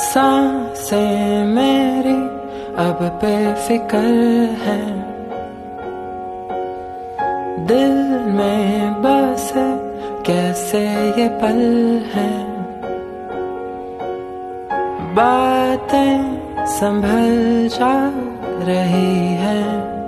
साँसें मेरी अब बेफिक्र है। दिल में बस कैसे ये पल है? बातें संभल जा रही हैं।